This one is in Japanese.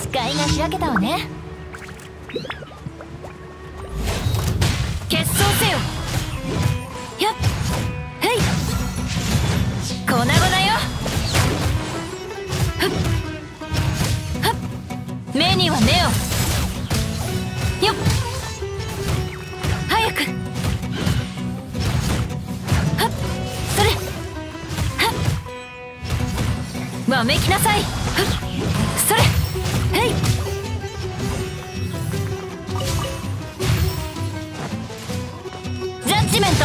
視界が開けたわね。結晶せよ。やっ。へい。粉々よ。ふっ。はっ。目には目を。よっ。早く。はっ。それ。はっ。わめきなさい。はっ。それ。ジメント。